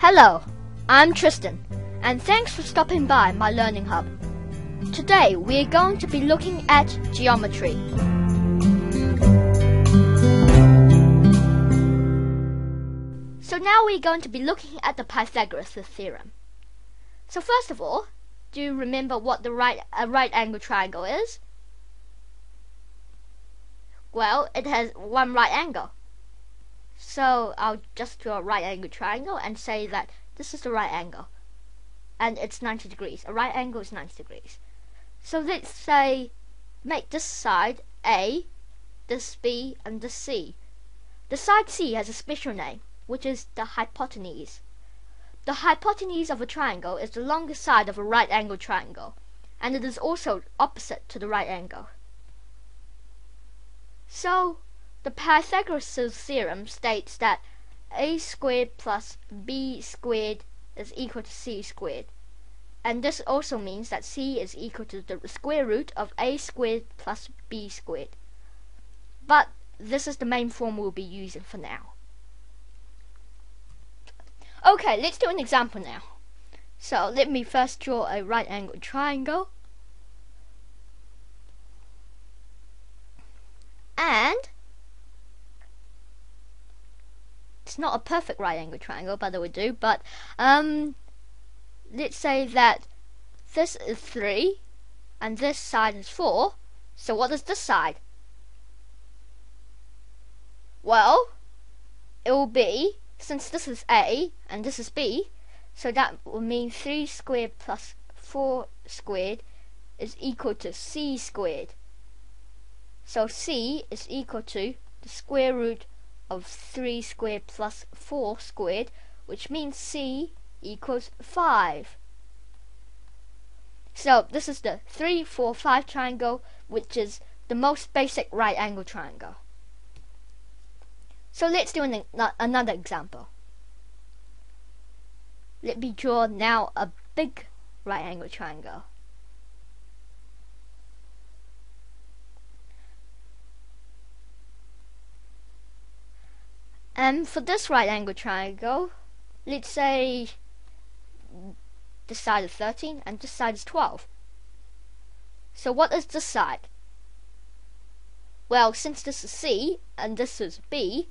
Hello, I'm Tristan, and thanks for stopping by my Learning Hub. Today we are going to be looking at geometry. So now we're going to be looking at the Pythagoras theorem. So first of all, do you remember what the right a right angle triangle is? Well, it has one right angle. So I'll just draw a right angle triangle and say that this is the right angle. And it's 90 degrees. A right angle is 90 degrees. So let's say make this side A, this B, and this C. The side C has a special name, which is the hypotenuse. The hypotenuse of a triangle is the longest side of a right angle triangle, and it is also opposite to the right angle. So, the Pythagoras theorem states that a squared plus b squared is equal to c squared. And this also means that c is equal to the square root of a squared plus b squared. But this is the main form we'll be using for now. Okay, let's do an example now. So let me first draw a right angled triangle. And not a perfect right angled triangle, by the way, do, but um, let's say that this is 3 and this side is 4. So what is this side? Well, it will be, since this is A and this is B, so that will mean 3 squared plus 4 squared is equal to C squared. So C is equal to the square root of 3 squared plus 4 squared, which means C equals 5. So this is the 3, 4, 5 triangle, which is the most basic right angle triangle. So let's do an, another example. Let me draw now a big right angle triangle. And for this right angle triangle, let's say this side is 13 and this side is 12. So what is this side? Well, since this is C and this is B,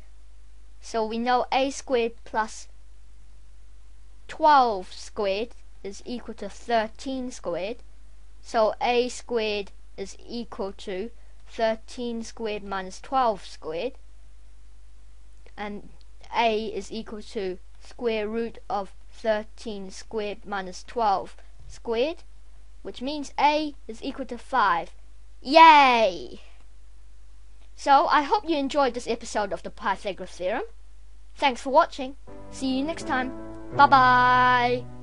so we know a squared plus 12 squared is equal to 13 squared. So a squared is equal to 13 squared minus 12 squared and a is equal to square root of 13 squared minus 12 squared, which means a is equal to 5. Yay! So, I hope you enjoyed this episode of the Pythagoras Theorem. Thanks for watching. See you next time. Bye bye.